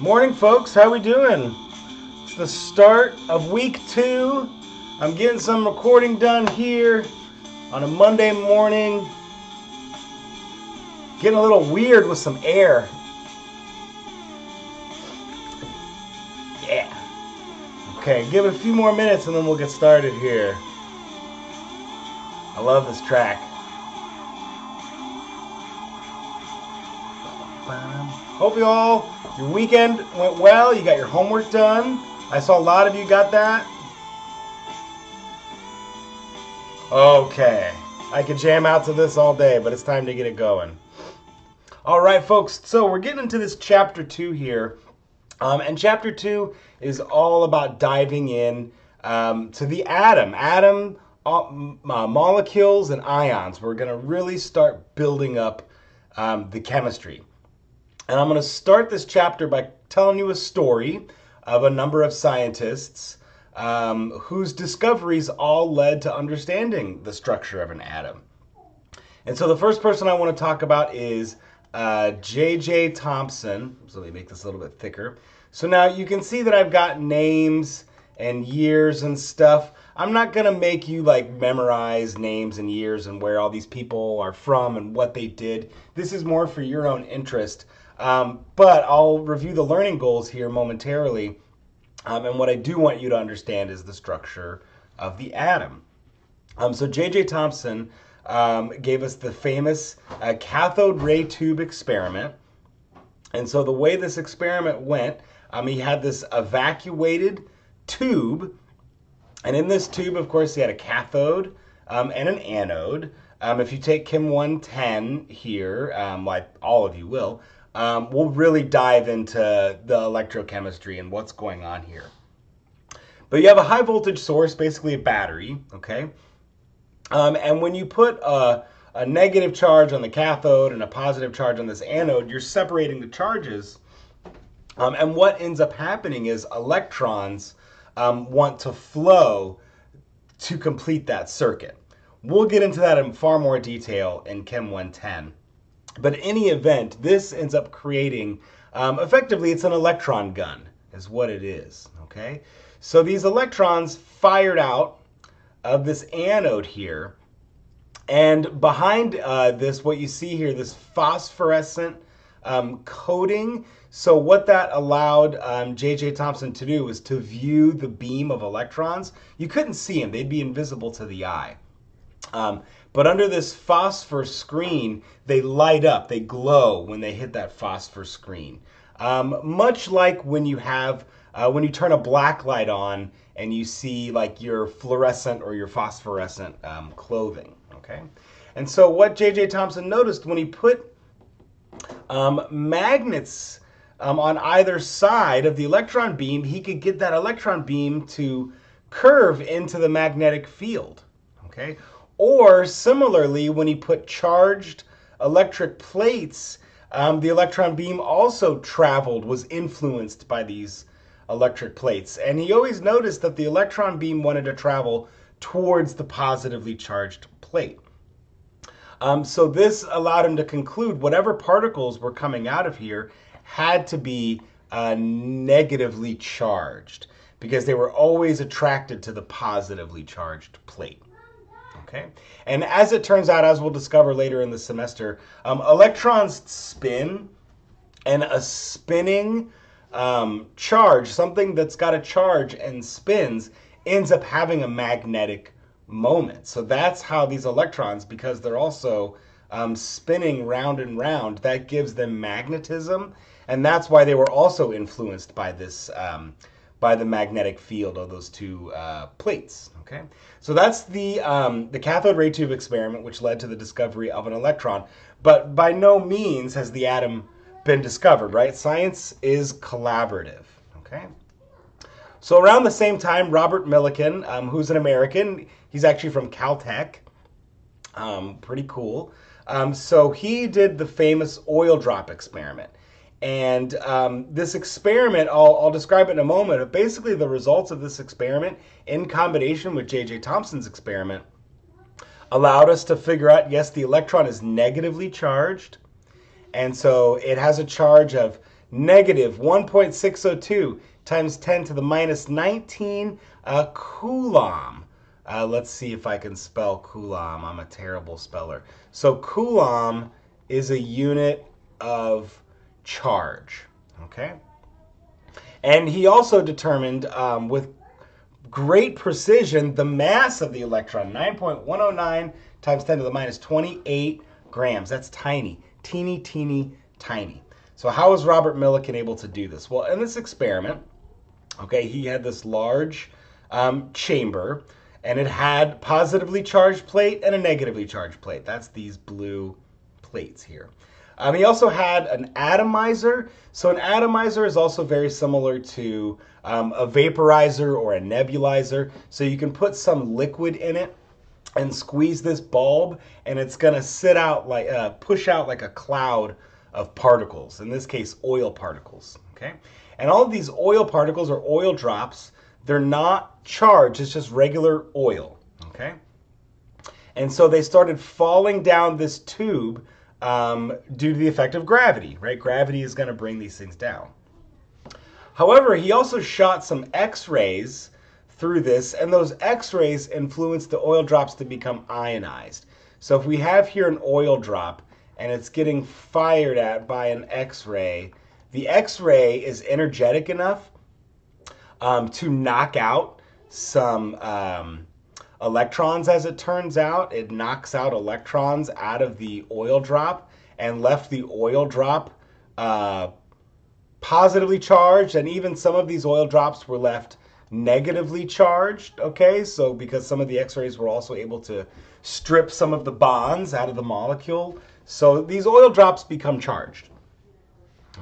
Morning, folks. How we doing? It's the start of week two. I'm getting some recording done here on a Monday morning. Getting a little weird with some air. Yeah. Okay, give it a few more minutes and then we'll get started here. I love this track. Hope you all, your weekend went well. You got your homework done. I saw a lot of you got that. Okay. I could jam out to this all day, but it's time to get it going. All right, folks. So we're getting into this chapter two here. Um, and chapter two is all about diving in um, to the atom. Atom, uh, uh molecules, and ions. We're going to really start building up um, the chemistry. And I'm going to start this chapter by telling you a story of a number of scientists um, whose discoveries all led to understanding the structure of an atom. And so the first person I want to talk about is J.J. Uh, Thomson. So let me make this a little bit thicker. So now you can see that I've got names and years and stuff. I'm not going to make you like memorize names and years and where all these people are from and what they did. This is more for your own interest. Um, but I'll review the learning goals here momentarily. Um, and what I do want you to understand is the structure of the atom. Um, so J.J. Thomson um, gave us the famous uh, cathode ray tube experiment. And so the way this experiment went, um, he had this evacuated tube. And in this tube, of course, he had a cathode um, and an anode. If you take Chem 110 here, like all of you will, um, we'll really dive into the electrochemistry and what's going on here. But you have a high voltage source, basically a battery, okay? Um, and when you put a, a, negative charge on the cathode and a positive charge on this anode, you're separating the charges. Um, and what ends up happening is electrons um, want to flow to complete that circuit. We'll get into that in far more detail in Chem 110. But any event, this ends up creating, um, effectively, it's an electron gun, is what it is, okay? So these electrons fired out of this anode here, and behind uh, this, what you see here, this phosphorescent um, coating. So what that allowed um, J.J. Thomson to do was to view the beam of electrons. You couldn't see them; they'd be invisible to the eye. Um, but under this phosphor screen, they light up, they glow when they hit that phosphor screen. Um, much like when you have, uh, when you turn a black light on and you see like your fluorescent or your phosphorescent um, clothing, okay? And so what J.J. Thomson noticed when he put um, magnets um, on either side of the electron beam, he could get that electron beam to curve into the magnetic field, okay? Or similarly, when he put charged electric plates, um, the electron beam also traveled, was influenced by these electric plates. And he always noticed that the electron beam wanted to travel towards the positively charged plate. Um, so this allowed him to conclude whatever particles were coming out of here had to be uh, negatively charged because they were always attracted to the positively charged plate. Okay, and as it turns out, as we'll discover later in the semester, um, electrons spin, and a spinning um, charge, something that's got a charge and spins, ends up having a magnetic moment. So that's how these electrons, because they're also um, spinning round and round, that gives them magnetism, and that's why they were also influenced by this um, by the magnetic field of those two uh, plates. Okay, so that's the um, the cathode ray tube experiment, which led to the discovery of an electron. But by no means has the atom been discovered. Right? Science is collaborative. Okay. So around the same time, Robert Millikan, um, who's an American, he's actually from Caltech. Um, pretty cool. Um, so he did the famous oil drop experiment. And um, this experiment, I'll, I'll, describe it in a moment, but basically the results of this experiment in combination with J.J. Thomson's experiment allowed us to figure out, yes, the electron is negatively charged. And so it has a charge of negative 1.602 times 10 to the minus 19 uh, coulomb. Uh, let's see if I can spell coulomb. I'm a terrible speller. So coulomb is a unit of charge. Okay. And he also determined um, with great precision the mass of the electron 9.109 times 10 to the minus 28 grams. That's tiny, teeny, teeny, tiny. So, how was Robert Millikan able to do this? Well, in this experiment, okay, he had this large um, chamber and it had positively charged plate and a negatively charged plate. That's these blue plates here. Um, he also had an atomizer. So an atomizer is also very similar to um, a vaporizer or a nebulizer. So you can put some liquid in it and squeeze this bulb, and it's gonna sit out like uh, push out like a cloud of particles. In this case, oil particles. Okay, and all of these oil particles or oil drops, they're not charged. It's just regular oil. Okay, and so they started falling down this tube um, due to the effect of gravity, right? Gravity is going to bring these things down. However, he also shot some X-rays through this, and those X-rays influence the oil drops to become ionized. So if we have here an oil drop and it's getting fired at by an X-ray, the X-ray is energetic enough um, to knock out some um, electrons, as it turns out. It knocks out electrons out of the oil drop and left the oil drop uh, positively charged. And even some of these oil drops were left negatively charged. Okay, so because some of the x rays were also able to strip some of the bonds out of the molecule. So these oil drops become charged.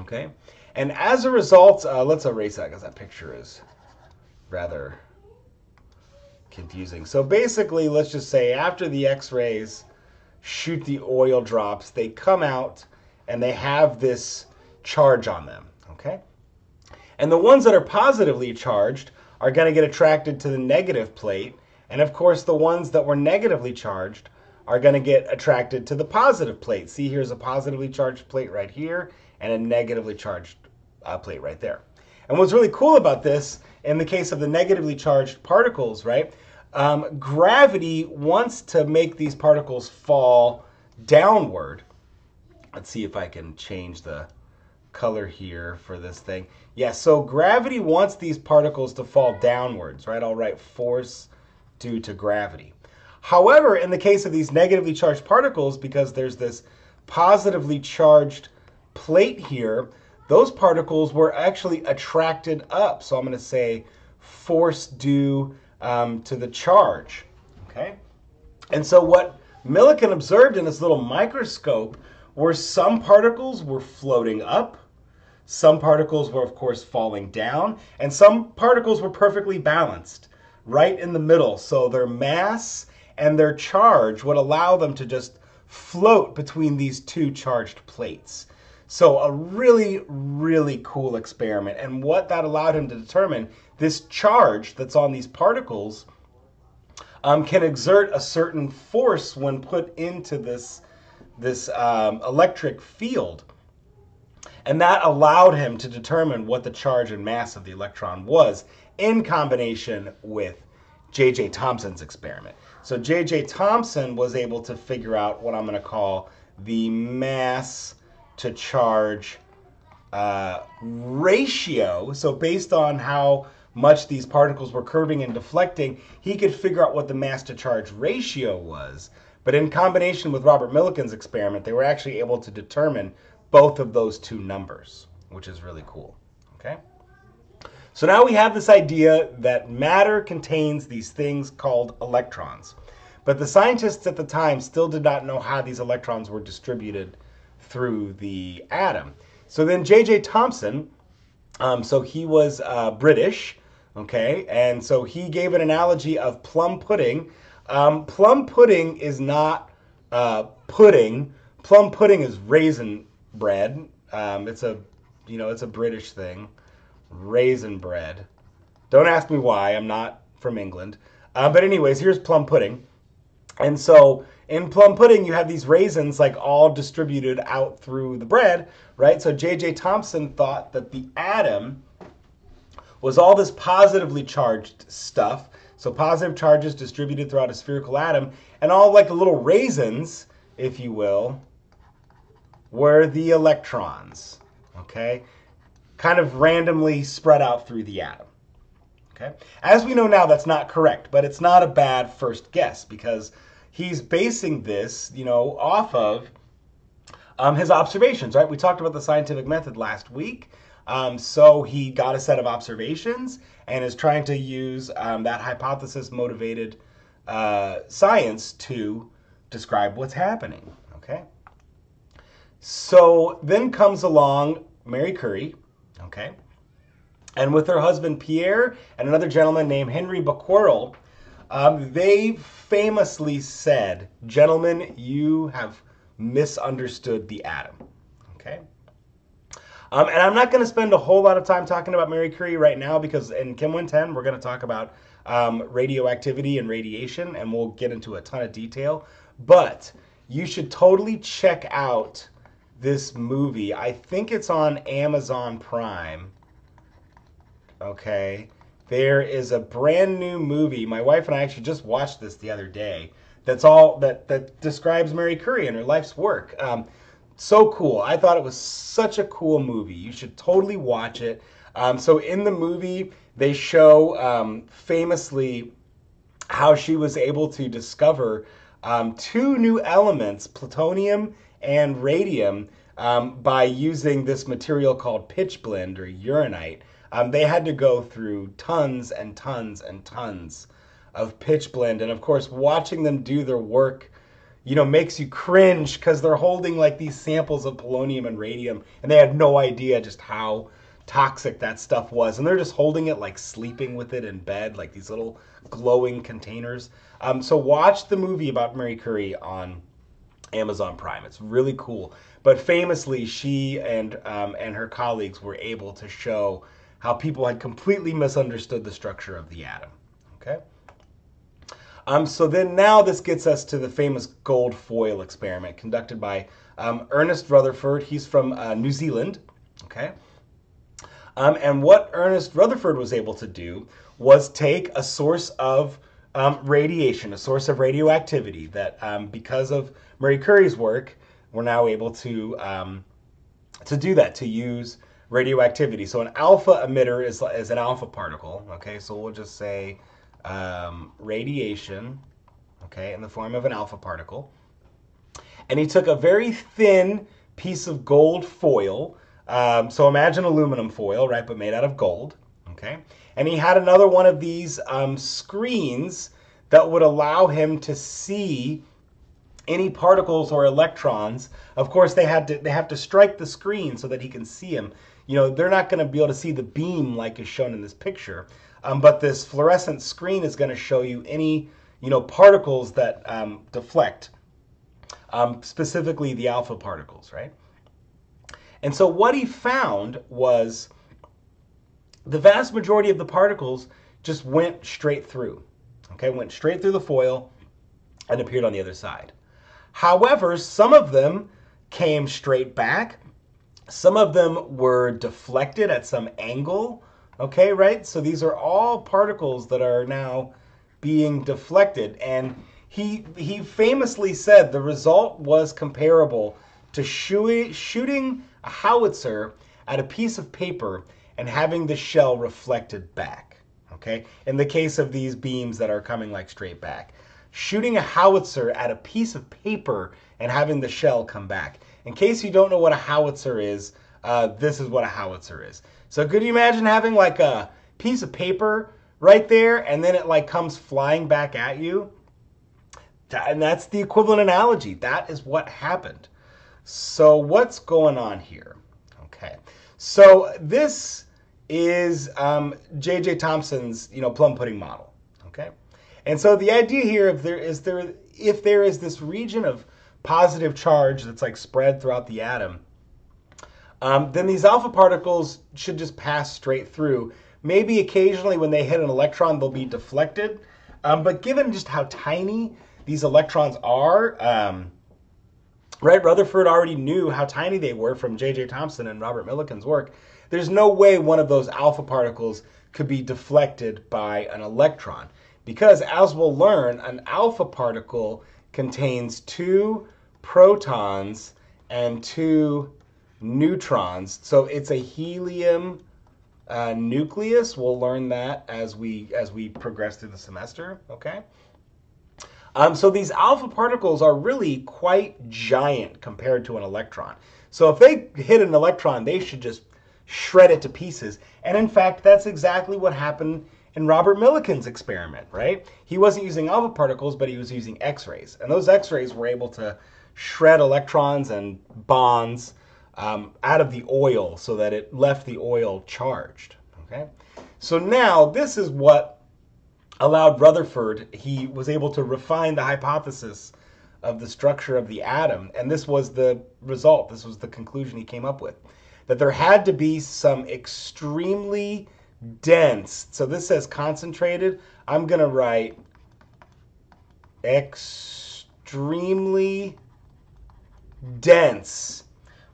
Okay, and as a result, uh, let's erase that because that picture is rather confusing. So basically, let's just say after the x-rays shoot the oil drops, they come out and they have this charge on them, okay? And the ones that are positively charged are going to get attracted to the negative plate, and of course the ones that were negatively charged are going to get attracted to the positive plate. See, here's a positively charged plate right here and a negatively charged uh, plate right there. And what's really cool about this, in the case of the negatively charged particles, right, um, gravity wants to make these particles fall downward. Let's see if I can change the color here for this thing. Yeah, so gravity wants these particles to fall downwards, right? I'll write force due to gravity. However, in the case of these negatively charged particles, because there's this positively charged plate here, those particles were actually attracted up. So I'm going to say force due um, to the charge. Okay? And so what Millikan observed in this little microscope were some particles were floating up, some particles were, of course, falling down, and some particles were perfectly balanced right in the middle. So their mass and their charge would allow them to just float between these two charged plates. So a really, really cool experiment. And what that allowed him to determine, this charge that's on these particles um, can exert a certain force when put into this, this um, electric field. And that allowed him to determine what the charge and mass of the electron was in combination with J.J. Thomson's experiment. So J.J. Thomson was able to figure out what I'm going to call the mass to charge uh, ratio. So based on how much these particles were curving and deflecting, he could figure out what the mass to charge ratio was. But in combination with Robert Millikan's experiment, they were actually able to determine both of those two numbers, which is really cool. Okay? So now we have this idea that matter contains these things called electrons. But the scientists at the time still did not know how these electrons were distributed through the atom. So then J.J. Thomson, um, so he was uh, British, okay, and so he gave an analogy of plum pudding. Um, plum pudding is not uh, pudding. Plum pudding is raisin bread. Um, it's a, you know, it's a British thing. Raisin bread. Don't ask me why. I'm not from England. Uh, but anyways, here's plum pudding. And so in plum pudding, you have these raisins like all distributed out through the bread, right? So J.J. Thomson thought that the atom was all this positively charged stuff. So positive charges distributed throughout a spherical atom, and all like the little raisins, if you will, were the electrons. Okay? Kind of randomly spread out through the atom. Okay? As we know now, that's not correct, but it's not a bad first guess because he's basing this, you know, off of um, his observations, right? We talked about the scientific method last week. Um, so he got a set of observations and is trying to use um, that hypothesis motivated uh, science to describe what's happening. Okay. So then comes along Mary Curie. Okay. And with her husband Pierre and another gentleman named Henri Becquerel, um, they famously said, Gentlemen, you have misunderstood the atom. Okay? Um, and I'm not going to spend a whole lot of time talking about Mary Curie right now because in Chem 110, we're going to talk about um, radioactivity and radiation, and we'll get into a ton of detail. But you should totally check out this movie. I think it's on Amazon Prime. Okay. There is a brand new movie. My wife and I actually just watched this the other day. That's all that that describes Mary Curie and her life's work. Um, so cool. I thought it was such a cool movie. You should totally watch it. Um, so in the movie, they show um, famously how she was able to discover um, two new elements, plutonium and radium, um, by using this material called pitchblende or uranite. Um, they had to go through tons and tons and tons of pitchblende, and of course, watching them do their work you know, makes you cringe because they're holding like these samples of polonium and radium, and they had no idea just how toxic that stuff was, and they're just holding it like sleeping with it in bed, like these little glowing containers. Um, so watch the movie about Marie Curie on Amazon Prime. It's really cool. But famously, she and um, and her colleagues were able to show how people had completely misunderstood the structure of the atom. Okay. Um, so then now this gets us to the famous gold foil experiment conducted by um, Ernest Rutherford. He's from uh, New Zealand. Okay. Um, and what Ernest Rutherford was able to do was take a source of um, radiation, a source of radioactivity that um, because of Marie Curie's work, we're now able to, um, to do that, to use radioactivity. So an alpha emitter is, is an alpha particle. Okay, so we'll just say um, radiation, okay, in the form of an alpha particle. And he took a very thin piece of gold foil. Um, so imagine aluminum foil, right, but made out of gold, okay? And he had another one of these um, screens that would allow him to see any particles or electrons. Of course, they had to they have to strike the screen so that he can see them. You know, they're not going to be able to see the beam like is shown in this picture. Um, but this fluorescent screen is going to show you any you know particles that um, deflect, um, specifically the alpha particles, right? And so what he found was the vast majority of the particles just went straight through. Okay, went straight through the foil and appeared on the other side. However, some of them came straight back. Some of them were deflected at some angle Okay, right? So these are all particles that are now being deflected. And he, he famously said the result was comparable to shooting a howitzer at a piece of paper and having the shell reflected back. Okay, in the case of these beams that are coming like straight back, shooting a howitzer at a piece of paper and having the shell come back. In case you don't know what a howitzer is, uh, this is what a howitzer is. So could you imagine having like a piece of paper right there and then it like comes flying back at you? And that's the equivalent analogy. That is what happened. So what's going on here? Okay. So this is um, J.J. Thomson's, you know, plum pudding model. Okay. And so the idea here, if there is there, if there is this region of positive charge that's like spread throughout the atom, um, then these alpha particles should just pass straight through. Maybe occasionally when they hit an electron, they'll be deflected. Um, but given just how tiny these electrons are. Um, right, Rutherford already knew how tiny they were from J.J. Thomson and Robert Millikan's work. There's no way one of those alpha particles could be deflected by an electron. Because as we'll learn, an alpha particle contains two protons and two neutrons. So it's a helium uh, nucleus. We'll learn that as we as we progress through the semester. Okay. Um, so these alpha particles are really quite giant compared to an electron. So if they hit an electron, they should just shred it to pieces. And in fact, that's exactly what happened in Robert Millikan's experiment, right? He wasn't using alpha particles, but he was using X-rays. And those X-rays were able to shred electrons and bonds um, out of the oil so that it left the oil charged. Okay, so now this is what allowed Rutherford. He was able to refine the hypothesis of the structure of the atom, and this was the result. This was the conclusion he came up with that there had to be some extremely dense. So this says concentrated. I'm going to write extremely dense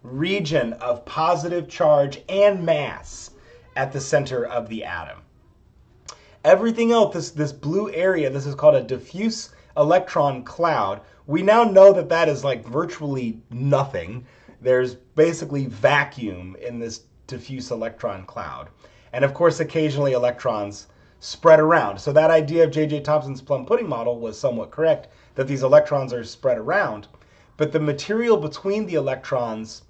region of positive charge and mass at the center of the atom. Everything else, this, this blue area, this is called a diffuse electron cloud. We now know that that is like virtually nothing. There's basically vacuum in this diffuse electron cloud. And of course, occasionally electrons spread around. So that idea of J.J. Thomson's plum pudding model was somewhat correct, that these electrons are spread around. But the material between the electrons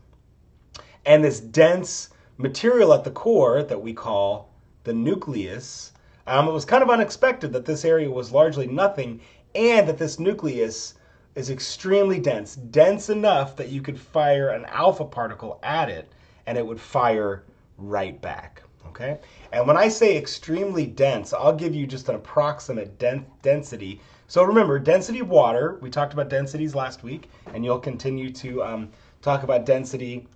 and this dense material at the core that we call the nucleus, um, it was kind of unexpected that this area was largely nothing and that this nucleus is extremely dense, dense enough that you could fire an alpha particle at it and it would fire right back. Okay? And when I say extremely dense, I'll give you just an approximate den density. So remember, density of water, we talked about densities last week, and you'll continue to um, talk about density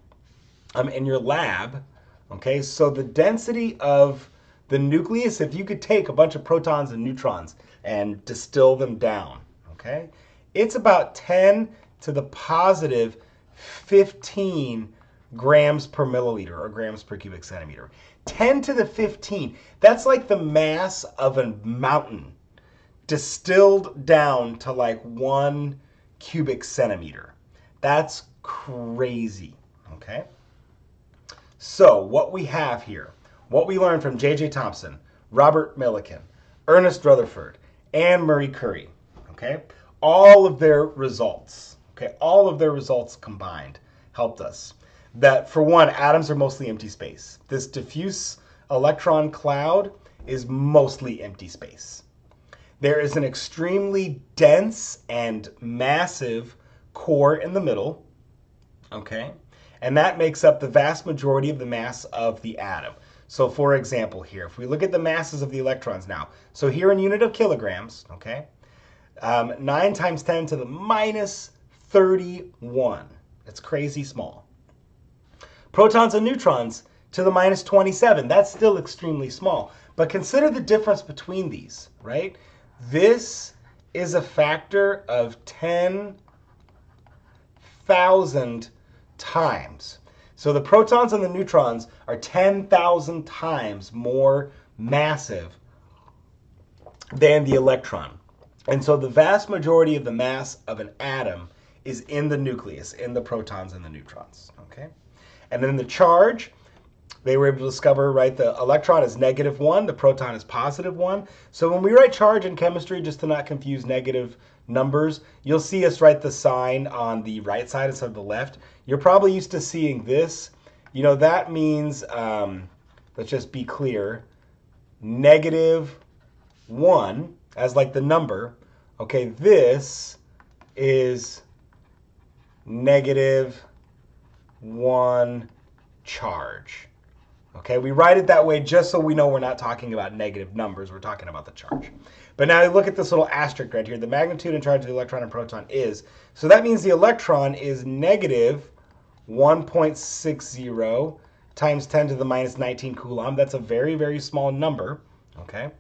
um, in your lab. Okay, so the density of the nucleus, if you could take a bunch of protons and neutrons and distill them down, okay, it's about 10 to the positive 15 grams per milliliter or grams per cubic centimeter. 10 to the 15, that's like the mass of a mountain distilled down to like one cubic centimeter. That's crazy, okay? So, what we have here, what we learned from J.J. Thomson, Robert Millikan, Ernest Rutherford, and Marie Curie, okay? All of their results, okay, all of their results combined helped us. That, for one, atoms are mostly empty space. This diffuse electron cloud is mostly empty space. There is an extremely dense and massive core in the middle, okay? and that makes up the vast majority of the mass of the atom. So for example here, if we look at the masses of the electrons now, so here in unit of kilograms, okay, um, 9 times 10 to the minus 31. It's crazy small. Protons and neutrons to the minus 27. That's still extremely small. But consider the difference between these, right? This is a factor of 10,000 times. So the protons and the neutrons are 10,000 times more massive than the electron. And so the vast majority of the mass of an atom is in the nucleus, in the protons and the neutrons. Okay? And then the charge, they were able to discover, right, the electron is negative one, the proton is positive one. So when we write charge in chemistry, just to not confuse negative numbers, you'll see us write the sign on the right side instead of the left. You're probably used to seeing this. You know, that means, um, let's just be clear, negative 1 as like the number. Okay, this is negative 1 charge. Okay, we write it that way just so we know we're not talking about negative numbers, we're talking about the charge. But now look at this little asterisk right here. The magnitude and charge of the electron and proton is. So that means the electron is negative 1.60 times 10 to the minus 19 coulomb. That's a very, very small number, okay?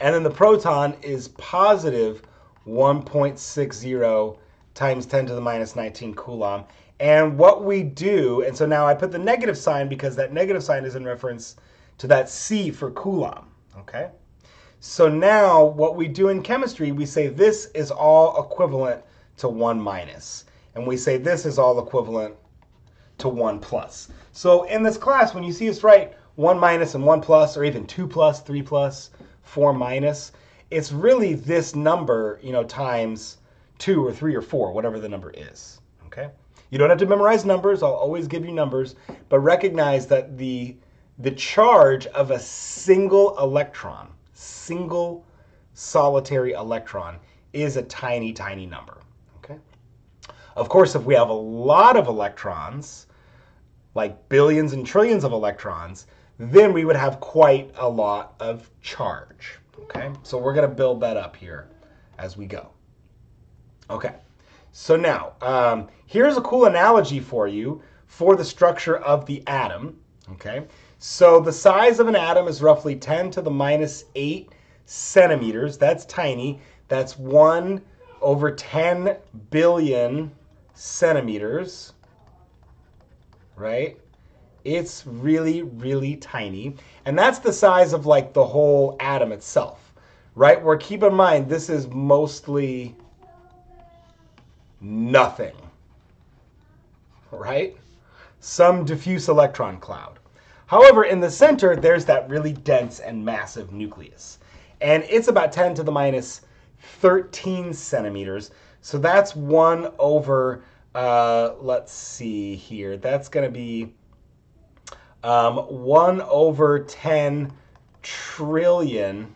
And then the proton is positive 1.60 times 10 to the minus 19 coulomb. And what we do, and so now I put the negative sign because that negative sign is in reference to that C for coulomb, okay? So now what we do in chemistry, we say this is all equivalent to 1 minus. And we say this is all equivalent to 1 plus. So in this class, when you see us write 1 minus and 1 plus, or even 2 plus, 3 plus, 4 minus, it's really this number, you know, times 2 or 3 or 4, whatever the number is? You don't have to memorize numbers. I'll always give you numbers, but recognize that the the charge of a single electron, single solitary electron is a tiny tiny number, okay? Of course, if we have a lot of electrons, like billions and trillions of electrons, then we would have quite a lot of charge. Okay, so we're going to build that up here as we go. Okay, so now um, here's a cool analogy for you for the structure of the atom. Okay, so the size of an atom is roughly 10 to the minus 8 centimeters. That's tiny. That's 1 over 10 billion centimeters right? It's really, really tiny. And that's the size of like the whole atom itself, right? Where keep in mind, this is mostly nothing, right? Some diffuse electron cloud. However, in the center, there's that really dense and massive nucleus. And it's about 10 to the minus 13 centimeters. So that's 1 over uh, let's see here. That's going to be um, 1 over 10 trillion.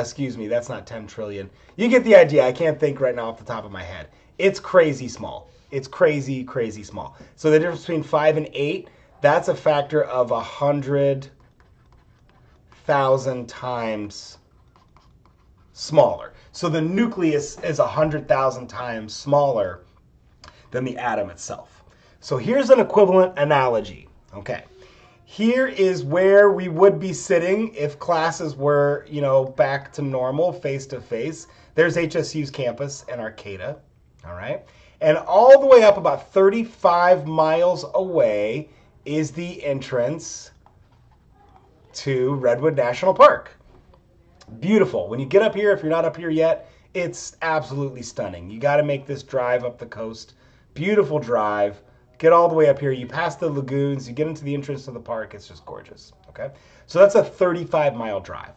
Excuse me, that's not 10 trillion. You get the idea. I can't think right now off the top of my head. It's crazy small. It's crazy, crazy small. So the difference between 5 and 8, that's a factor of 100,000 times smaller. So the nucleus is 100,000 times smaller than the atom itself. So here's an equivalent analogy. Okay. Here is where we would be sitting if classes were, you know, back to normal, face to face. There's HSU's campus in Arcata. All right. And all the way up about 35 miles away is the entrance to Redwood National Park. Beautiful. When you get up here, if you're not up here yet, it's absolutely stunning. You got to make this drive up the coast Beautiful drive. Get all the way up here. You pass the lagoons. You get into the entrance to the park. It's just gorgeous. Okay. So that's a 35 mile drive.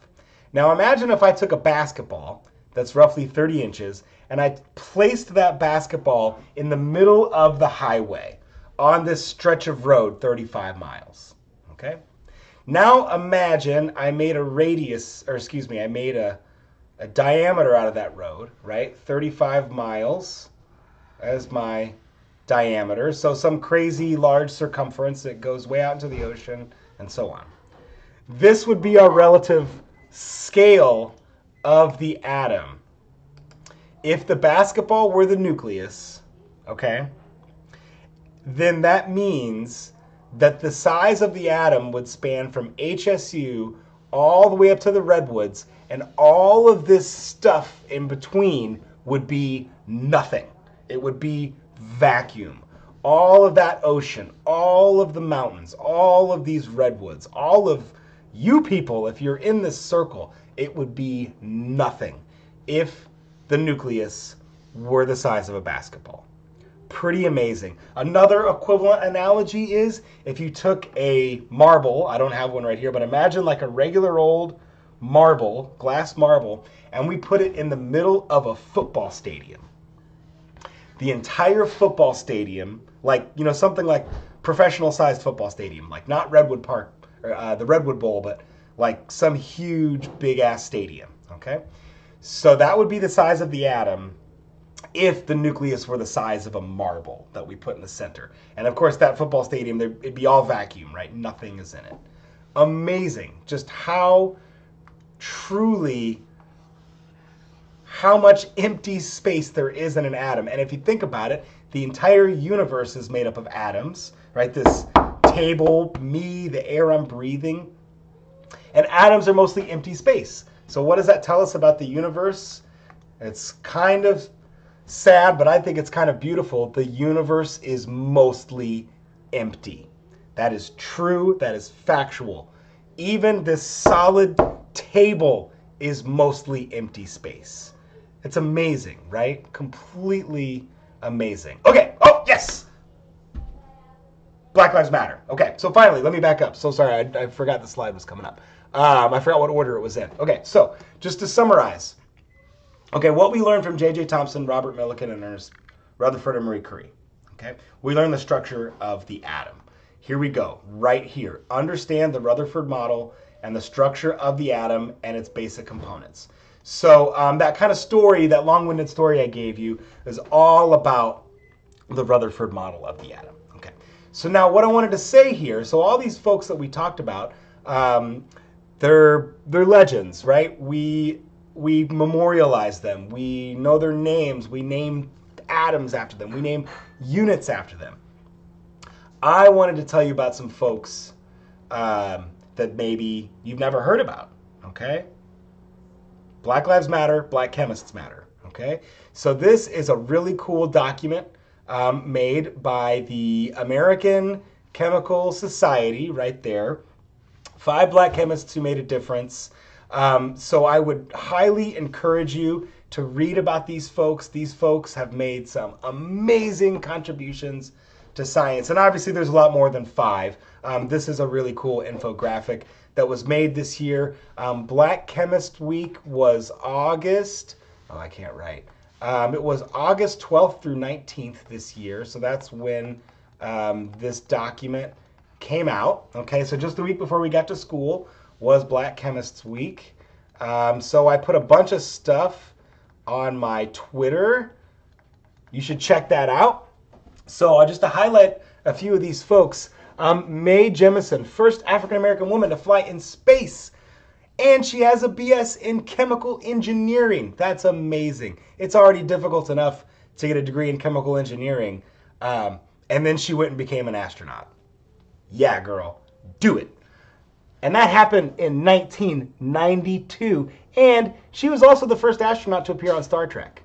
Now imagine if I took a basketball that's roughly 30 inches and I placed that basketball in the middle of the highway on this stretch of road 35 miles. Okay. Now imagine I made a radius, or excuse me, I made a, a diameter out of that road, right? 35 miles as my diameter, so some crazy large circumference that goes way out into the ocean, and so on. This would be our relative scale of the atom. If the basketball were the nucleus, okay, then that means that the size of the atom would span from HSU all the way up to the redwoods, and all of this stuff in between would be nothing. It would be vacuum. All of that ocean, all of the mountains, all of these redwoods, all of you people, if you're in this circle, it would be nothing if the nucleus were the size of a basketball. Pretty amazing. Another equivalent analogy is if you took a marble, I don't have one right here, but imagine like a regular old marble, glass marble, and we put it in the middle of a football stadium the entire football stadium, like you know something like professional sized football stadium, like not Redwood Park, or, uh, the Redwood Bowl, but like some huge big ass stadium. Okay, so that would be the size of the atom if the nucleus were the size of a marble that we put in the center. And of course, that football stadium, it'd be all vacuum, right? Nothing is in it. Amazing, just how truly how much empty space there is in an atom. And if you think about it, the entire universe is made up of atoms, right? This table, me, the air I'm breathing. And atoms are mostly empty space. So what does that tell us about the universe? It's kind of sad, but I think it's kind of beautiful. The universe is mostly empty. That is true, that is factual. Even this solid table is mostly empty space. It's amazing, right? Completely amazing. Okay, oh, yes! Black Lives Matter. Okay, so finally, let me back up. So sorry, I, I forgot the slide was coming up. Um, I forgot what order it was in. Okay, so just to summarize. Okay, what we learned from J.J. Thomson, Robert Millikan, and Ernest Rutherford and Marie Curie. Okay, we learned the structure of the atom. Here we go, right here. Understand the Rutherford model and the structure of the atom and its basic components. So um, that kind of story, that long-winded story I gave you, is all about the Rutherford model of the atom. Okay. So now what I wanted to say here, so all these folks that we talked about, um, they're they're legends, right? We we memorialize them. We know their names. We name atoms after them. We name units after them. I wanted to tell you about some folks um, that maybe you've never heard about. Okay. Black Lives Matter, Black Chemists Matter. Okay, so this is a really cool document um, made by the American Chemical Society, right there. Five black chemists who made a difference. Um, so I would highly encourage you to read about these folks. These folks have made some amazing contributions to science. And obviously, there's a lot more than five. Um, this is a really cool infographic that was made this year. Um, Black Chemist Week was August. Oh, I can't write. Um, it was August 12th through 19th this year. So that's when um, this document came out. Okay, so just the week before we got to school was Black Chemists Week. Um, so I put a bunch of stuff on my Twitter. You should check that out. So uh, just to highlight a few of these folks, um, Mae Jemison, first African American woman to fly in space. And she has a BS in chemical engineering. That's amazing. It's already difficult enough to get a degree in chemical engineering. Um, and then she went and became an astronaut. Yeah, girl, do it. And that happened in 1992. And she was also the first astronaut to appear on Star Trek.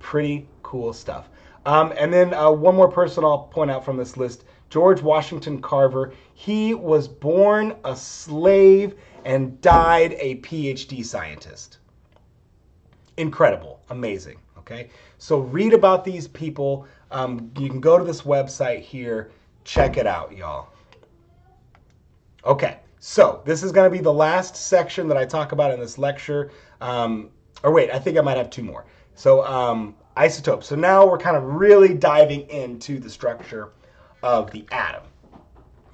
Pretty cool stuff. Um, and then uh, one more person I'll point out from this list George Washington Carver. He was born a slave and died a PhD scientist. Incredible, amazing. Okay, so read about these people. Um, you can go to this website here, check it out, y'all. Okay, so this is going to be the last section that I talk about in this lecture. Um, or wait, I think I might have two more. So um, isotopes. So now we're kind of really diving into the structure of the atom.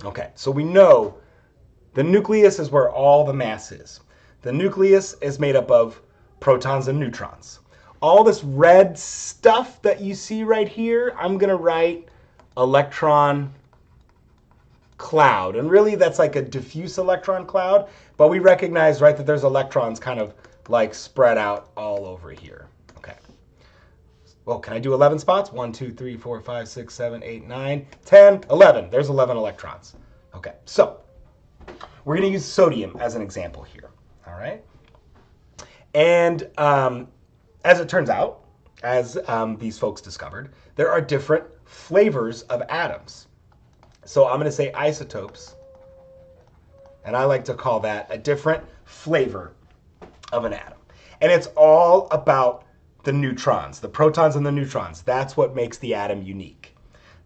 Okay, so we know the nucleus is where all the mass is. The nucleus is made up of protons and neutrons. All this red stuff that you see right here, I'm going to write electron cloud. And really that's like a diffuse electron cloud, but we recognize, right, that there's electrons kind of like spread out all over here. Well, can I do 11 spots? 1, 2, 3, 4, 5, 6, 7, 8, 9, 10, 11. There's 11 electrons. Okay, so we're going to use sodium as an example here. All right. And um, as it turns out, as um, these folks discovered, there are different flavors of atoms. So I'm going to say isotopes, and I like to call that a different flavor of an atom. And it's all about the neutrons, the protons and the neutrons. That's what makes the atom unique.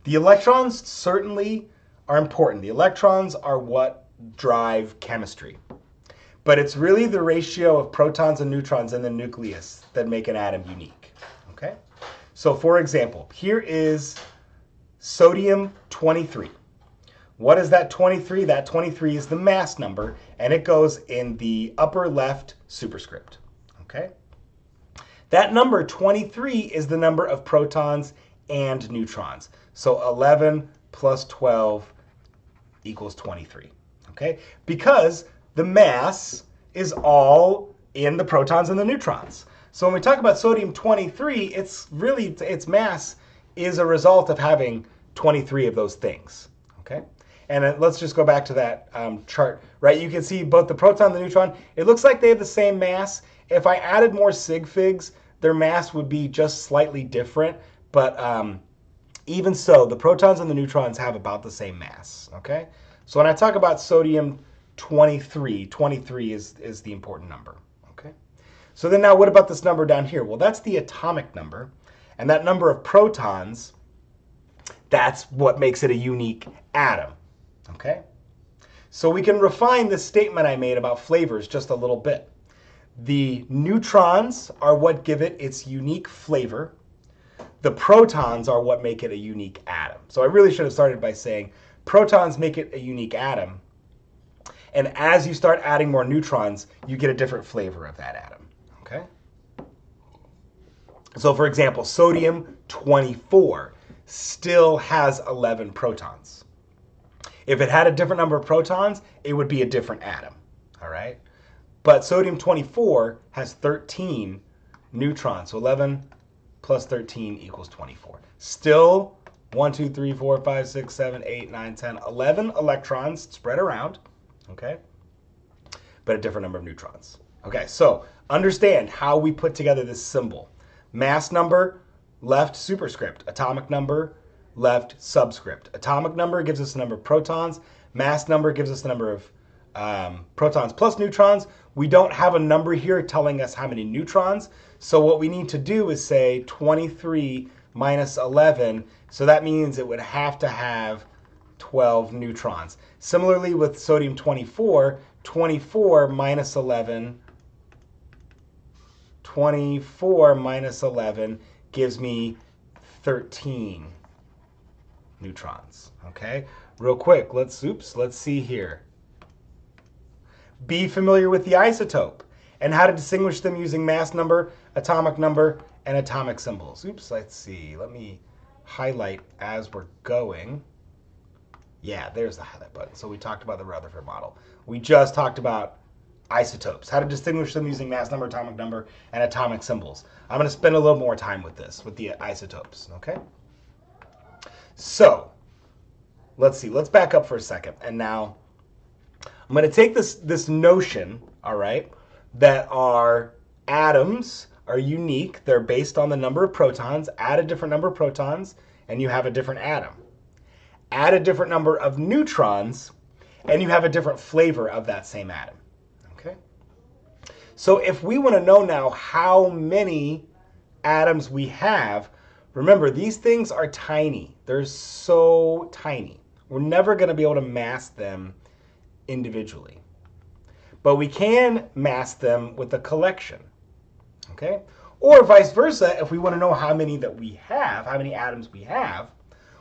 The electrons certainly are important. The electrons are what drive chemistry. But it's really the ratio of protons and neutrons in the nucleus that make an atom unique. Okay? So for example, here is sodium 23. What is that 23? That 23 is the mass number, and it goes in the upper left superscript. Okay? That number 23 is the number of protons and neutrons. So 11 plus 12 equals 23. Okay? Because the mass is all in the protons and the neutrons. So when we talk about sodium 23, it's really its mass is a result of having 23 of those things. Okay? And let's just go back to that um, chart, right? You can see both the proton and the neutron. It looks like they have the same mass. If I added more sig figs, their mass would be just slightly different, but um, even so, the protons and the neutrons have about the same mass, okay? So when I talk about sodium 23, 23 is, is the important number, okay? So then now what about this number down here? Well, that's the atomic number, and that number of protons, that's what makes it a unique atom, okay? So we can refine this statement I made about flavors just a little bit. The neutrons are what give it its unique flavor. The protons are what make it a unique atom. So I really should have started by saying protons make it a unique atom. And as you start adding more neutrons, you get a different flavor of that atom. Okay? So for example, sodium 24 still has 11 protons. If it had a different number of protons, it would be a different atom. All right? But sodium 24 has 13 neutrons. So 11 plus 13 equals 24. Still 1, 2, 3, 4, 5, 6, 7, 8, 9, 10, 11 electrons spread around. Okay? But a different number of neutrons. Okay, so understand how we put together this symbol. Mass number, left superscript. Atomic number, left subscript. Atomic number gives us the number of protons. Mass number gives us the number of um, protons plus neutrons. We don't have a number here telling us how many neutrons. So what we need to do is say 23 minus 11. So that means it would have to have 12 neutrons. Similarly with sodium 24, 24 minus 11, 24 minus 11 gives me 13 neutrons. Okay, real quick, let's, oops, let's see here. Be familiar with the isotope and how to distinguish them using mass number, atomic number, and atomic symbols. Oops, let's see. Let me highlight as we're going. Yeah, there's the highlight button. So we talked about the Rutherford model. We just talked about isotopes, how to distinguish them using mass number, atomic number, and atomic symbols. I'm going to spend a little more time with this, with the isotopes, okay? So, let's see. Let's back up for a second. And now I'm going to take this, this notion, all right, that our atoms are unique. They're based on the number of protons. Add a different number of protons, and you have a different atom. Add a different number of neutrons, and you have a different flavor of that same atom. Okay? So if we want to know now how many atoms we have, remember these things are tiny. They're so tiny. We're never going to be able to mass them individually. But we can mask them with a collection. Okay? Or vice versa, if we want to know how many that we have, how many atoms we have,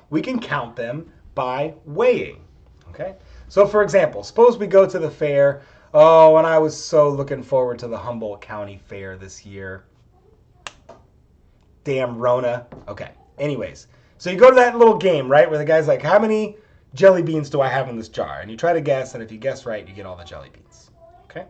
we can count them by weighing. Okay? So for example, suppose we go to the fair. Oh, and I was so looking forward to the Humboldt County Fair this year. Damn Rona. Okay. Anyways, so you go to that little game, right, where the guy's like, how many jelly beans do I have in this jar? And you try to guess, and if you guess right, you get all the jelly beans. Okay?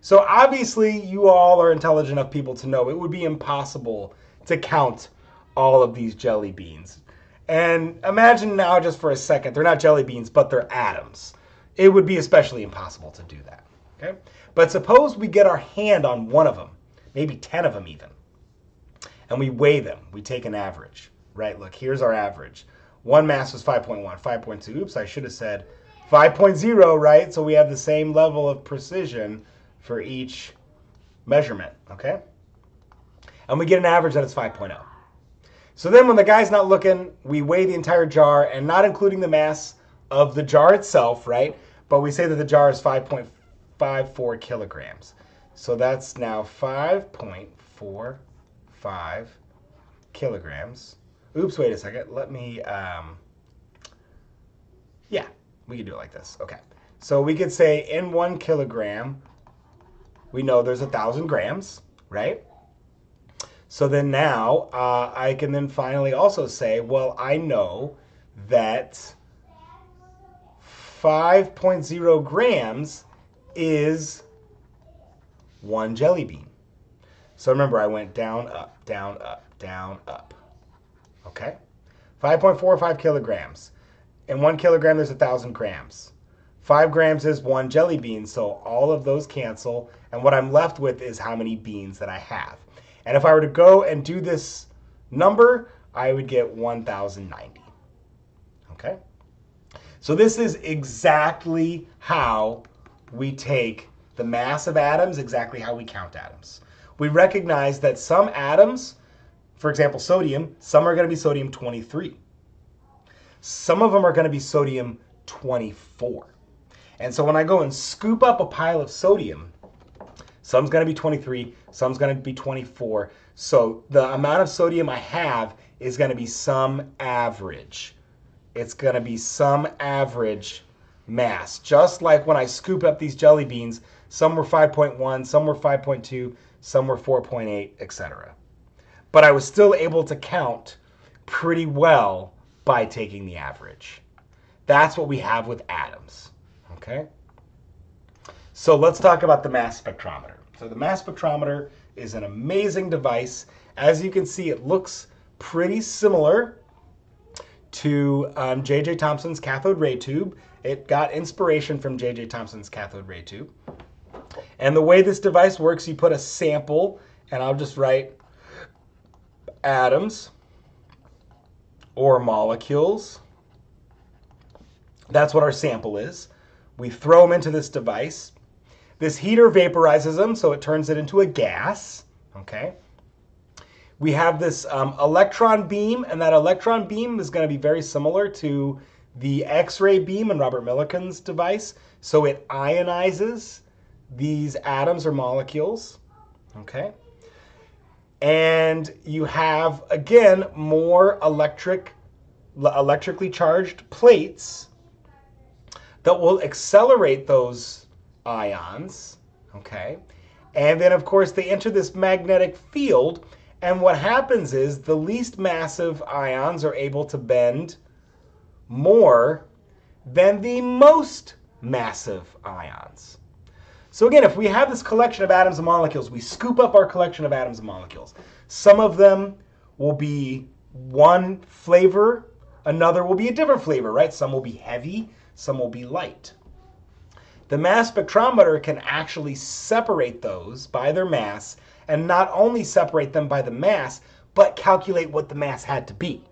So obviously, you all are intelligent enough people to know it would be impossible to count all of these jelly beans. And imagine now, just for a second, they're not jelly beans, but they're atoms. It would be especially impossible to do that. Okay? But suppose we get our hand on one of them, maybe 10 of them even, and we weigh them. We take an average, right? Look, here's our average. One mass was 5.1, 5.2. Oops, I should have said 5.0, right? So we have the same level of precision for each measurement, okay? And we get an average that is 5.0. So then when the guy's not looking, we weigh the entire jar and not including the mass of the jar itself, right? But we say that the jar is 5.54 kilograms. So that's now 5.45 kilograms Oops, wait a second. Let me, um, yeah, we can do it like this. Okay. So we could say in one kilogram, we know there's a thousand grams, right? So then now uh, I can then finally also say, well, I know that 5.0 grams is one jelly bean. So remember, I went down, up, down, up, down, up okay? 5.45 kilograms. In one kilogram, there's a thousand grams. Five grams is one jelly bean, so all of those cancel, and what I'm left with is how many beans that I have. And if I were to go and do this number, I would get 1090. Okay? So this is exactly how we take the mass of atoms, exactly how we count atoms. We recognize that some atoms, for example, sodium, some are going to be sodium 23. Some of them are going to be sodium 24. And so when I go and scoop up a pile of sodium, some's going to be 23, some's going to be 24. So the amount of sodium I have is going to be some average. It's going to be some average mass. Just like when I scooped up these jelly beans, some were 5.1, some were 5.2, some were 4.8, etc. But I was still able to count pretty well by taking the average. That's what we have with atoms. Okay? So let's talk about the mass spectrometer. So the mass spectrometer is an amazing device. As you can see, it looks pretty similar to um, J.J. Thomson's cathode ray tube. It got inspiration from J.J. Thomson's cathode ray tube. And the way this device works, you put a sample, and I'll just write atoms or molecules. That's what our sample is. We throw them into this device. This heater vaporizes them, so it turns it into a gas. Okay. We have this um, electron beam, and that electron beam is going to be very similar to the X-ray beam in Robert Millikan's device. So it ionizes these atoms or molecules. Okay. And you have, again, more electric, electrically charged plates that will accelerate those ions, okay? And then, of course, they enter this magnetic field, and what happens is the least massive ions are able to bend more than the most massive ions. So again, if we have this collection of atoms and molecules, we scoop up our collection of atoms and molecules. Some of them will be one flavor, another will be a different flavor, right? Some will be heavy, some will be light. The mass spectrometer can actually separate those by their mass and not only separate them by the mass, but calculate what the mass had to be.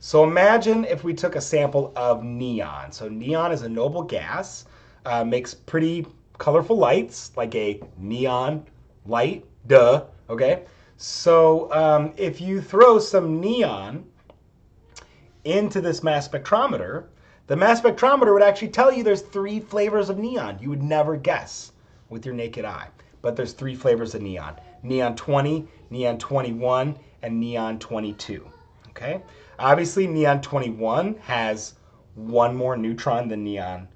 So imagine if we took a sample of neon. So neon is a noble gas, uh, makes pretty colorful lights, like a neon light, duh, okay? So um, if you throw some neon into this mass spectrometer, the mass spectrometer would actually tell you there's three flavors of neon. You would never guess with your naked eye. But there's three flavors of neon. Neon 20, Neon 21, and Neon 22. Okay? Obviously, Neon 21 has one more neutron than Neon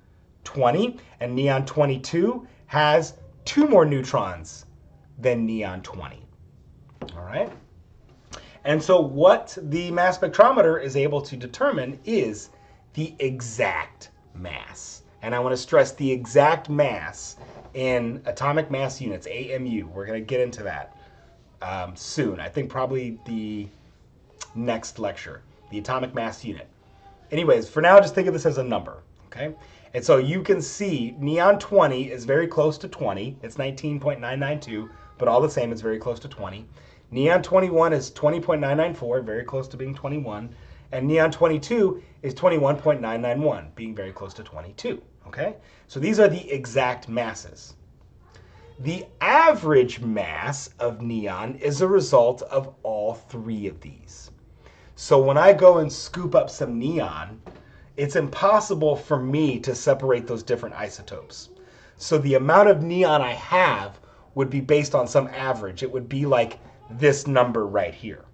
20, and Neon 22 has two more neutrons than Neon 20. All right? And so what the mass spectrometer is able to determine is the exact mass. And I want to stress the exact mass in atomic mass units, AMU. We're going to get into that um, soon. I think probably the next lecture, the atomic mass unit. Anyways, for now, just think of this as a number, okay? And so you can see neon 20 is very close to 20. It's 19.992, but all the same, it's very close to 20. Neon 21 is 20.994, very close to being 21 and neon 22 is 21.991, being very close to 22, okay? So these are the exact masses. The average mass of neon is a result of all three of these. So when I go and scoop up some neon, it's impossible for me to separate those different isotopes. So the amount of neon I have would be based on some average. It would be like this number right here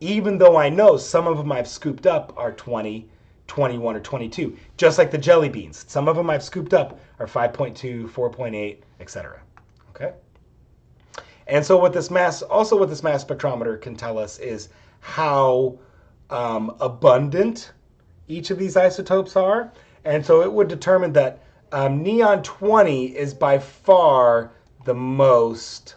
even though I know some of them I've scooped up are 20, 21, or 22, just like the jelly beans. Some of them I've scooped up are 5.2, 4.8, etc. Okay? And so what this mass, also what this mass spectrometer can tell us is how um, abundant each of these isotopes are. And so it would determine that um, neon 20 is by far the most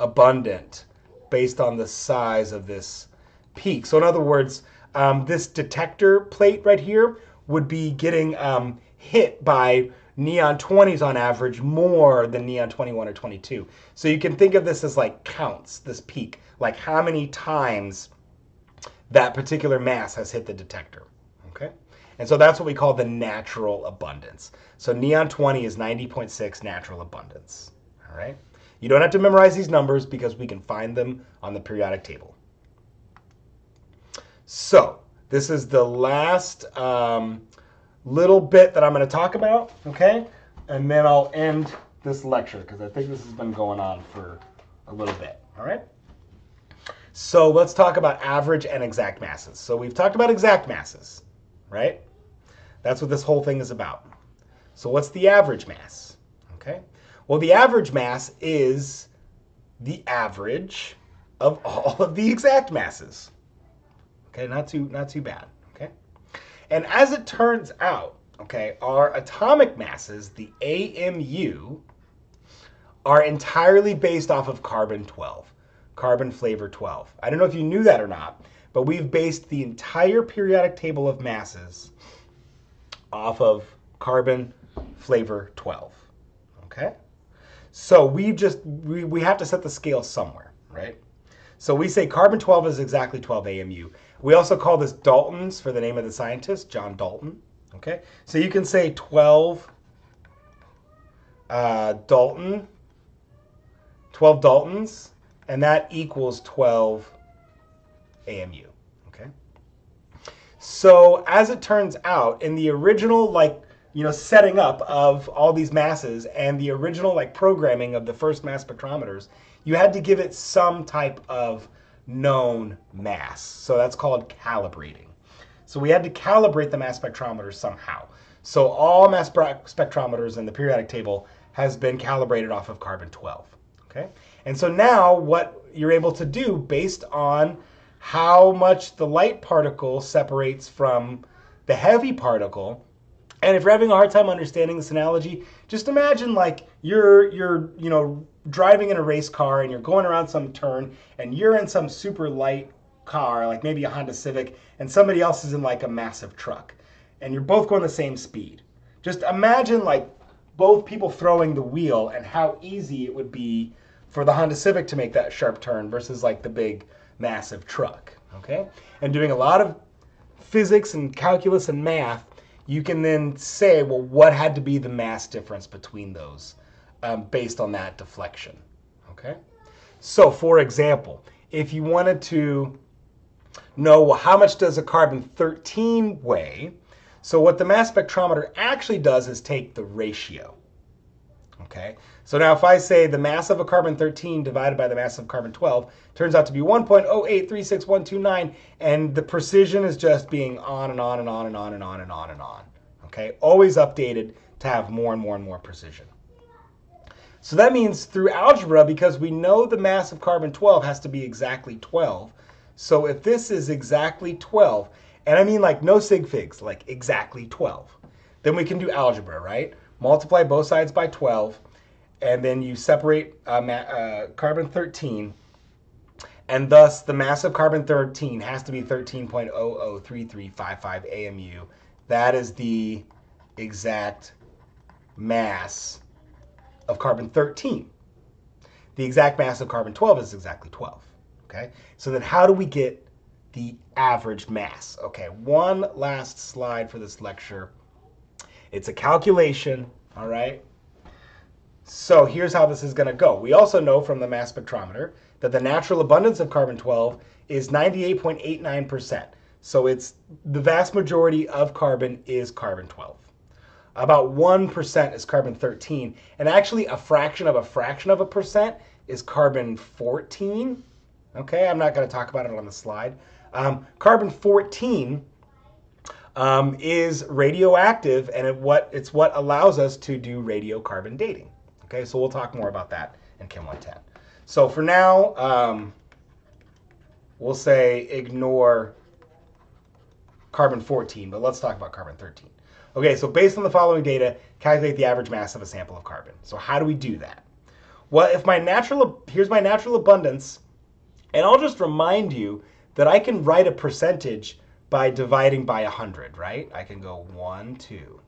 abundant based on the size of this peak. So in other words, um, this detector plate right here would be getting um, hit by neon 20s on average more than neon 21 or 22. So you can think of this as like counts, this peak, like how many times that particular mass has hit the detector. And so that's what we call the natural abundance. So neon 20 is 90.6 natural abundance. All right? You don't have to memorize these numbers because we can find them on the periodic table. So this is the last um, little bit that I'm going to talk about, okay? And then I'll end this lecture because I think this has been going on for a little bit, all right? So let's talk about average and exact masses. So we've talked about exact masses, right? That's what this whole thing is about. So what's the average mass? Okay. Well, the average mass is the average of all of the exact masses. Okay, not too not too bad. Okay. And as it turns out, okay, our atomic masses, the AMU, are entirely based off of carbon 12, carbon flavor 12. I don't know if you knew that or not, but we've based the entire periodic table of masses off of carbon flavor 12. Okay? So we just we, we have to set the scale somewhere, right? So we say carbon 12 is exactly 12 AMU. We also call this Dalton's for the name of the scientist, John Dalton. Okay? So you can say 12 uh, Dalton, 12 Daltons, and that equals 12 AMU. So as it turns out, in the original like you know setting up of all these masses and the original like programming of the first mass spectrometers, you had to give it some type of known mass. So that's called calibrating. So we had to calibrate the mass spectrometers somehow. So all mass spectrometers in the periodic table has been calibrated off of carbon 12. Okay? And so now what you're able to do based on how much the light particle separates from the heavy particle, and if you're having a hard time understanding this analogy, just imagine like you're you're you know driving in a race car and you're going around some turn and you're in some super light car, like maybe a Honda Civic, and somebody else is in like a massive truck, and you're both going the same speed. Just imagine like both people throwing the wheel and how easy it would be for the Honda Civic to make that sharp turn versus like the big massive truck. Okay, and doing a lot of physics and calculus and math, you can then say, well, what had to be the mass difference between those? um, based on that deflection. Okay? So, for example, if you wanted to know well, how much does a carbon 13 weigh, so what the mass spectrometer actually does is take the ratio. Okay? So now if I say the mass of a carbon 13 divided by the mass of carbon 12 turns out to be 1.0836129 and the precision is just being on and on and on and on and on and on and on. Okay? Always updated to have more and more and more precision. So that means through algebra, because we know the mass of carbon 12 has to be exactly 12. So if this is exactly 12, and I mean like no sig figs, like exactly 12, then we can do algebra, right? Multiply both sides by 12, and then you separate uh, uh, carbon 13, and thus the mass of carbon 13 has to be 13.003355 AMU. That is the exact mass of carbon 13. The exact mass of carbon 12 is exactly 12. Okay, so then how do we get the average mass? Okay, one last slide for this lecture. It's a calculation, all right? So here's how this is going to go. We also know from the mass spectrometer that the natural abundance of carbon 12 is 98.89%. So it's the vast majority of carbon is carbon 12. About 1% is carbon 13. And actually, a fraction of a fraction of a percent is carbon 14. Okay, I'm not going to talk about it on the slide. Um, carbon 14 um, is radioactive, and it what it's what allows us to do radiocarbon dating. Okay, so we'll talk more about that in Chem 110. So for now, um, we'll say ignore carbon 14, but let's talk about carbon 13. Okay, so based on the following data, calculate the average mass of a sample of carbon. So how do we do that? Well, if my natural, here's my natural abundance, and I'll just remind you that I can write a percentage by dividing by 100, right? I can go 1, 2,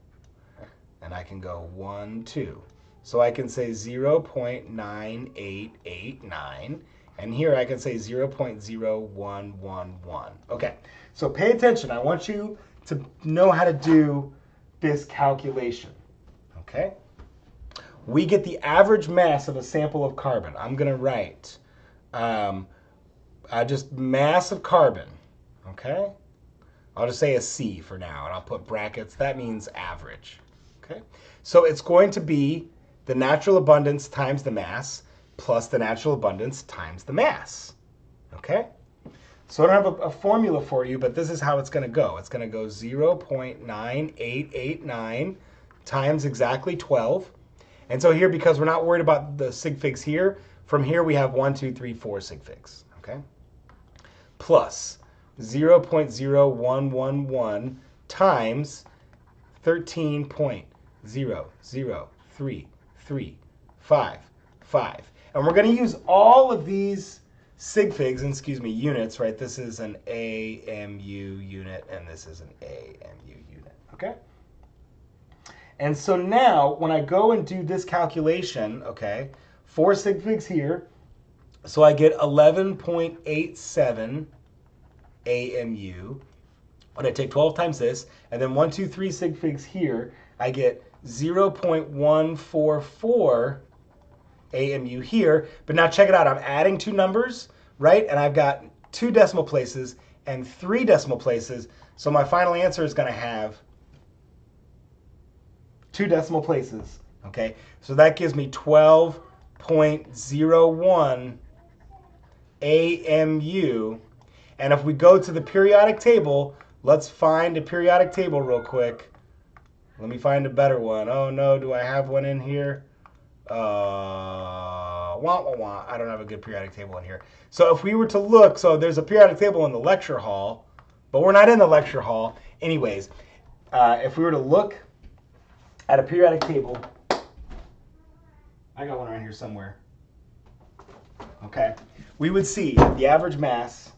and I can go 1, 2. So I can say 0.9889, and here I can say 0.0111. Okay, so pay attention. I want you to know how to do this calculation. Okay? We get the average mass of a sample of carbon. I'm going to write um, uh, just mass of carbon. Okay? I'll just say a C for now, and I'll put brackets. That means average. Okay? So it's going to be the natural abundance times the mass plus the natural abundance times the mass. Okay? So I don't have a, a formula for you, but this is how it's going to go. It's going to go 0.9889 times exactly 12. And so here, because we're not worried about the sig figs here, from here we have 1, 2, 3, 4 sig figs. Okay? Plus 0.0111 times 13.00335. And we're going to use all of these sig figs, excuse me, units, right? This is an AMU unit and this is an AMU unit, okay? And so now when I go and do this calculation, okay, four sig figs here, so I get 11.87 AMU. When I take 12 times this, and then 1, 2, 3 sig figs here, I get 0.144 AMU here. But now check it out. I'm adding two numbers, right? And I've got two decimal places and three decimal places. So my final answer is going to have two decimal places. Okay, so that gives me 12.01 AMU. And if we go to the periodic table, let's find a periodic table real quick. Let me find a better one. Oh no, do I have one in here? Uh, wah, wah, wah. I don't have a good periodic table in here. So if we were to look, so there's a periodic table in the lecture hall, but we're not in the lecture hall. Anyways, uh, if we were to look at a periodic table, I got one around here somewhere. Okay, we would see the average mass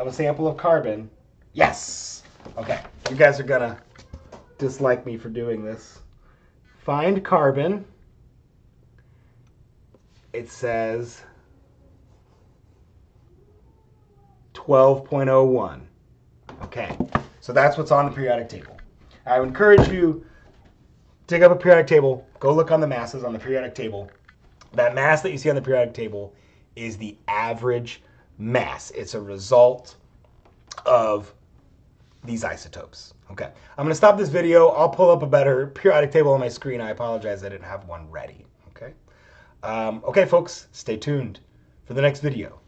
of a sample of carbon. Yes. Okay, you guys are gonna dislike me for doing this. Find carbon. It says 12.01. Okay, so that's what's on the periodic table. I would encourage you dig up a periodic table, go look on the masses on the periodic table. That mass that you see on the periodic table is the average mass. It's a result of these isotopes. Okay, I'm gonna stop this video. I'll pull up a better periodic table on my screen. I apologize I didn't have one ready. Okay, um, okay, folks, stay tuned for the next video.